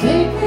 take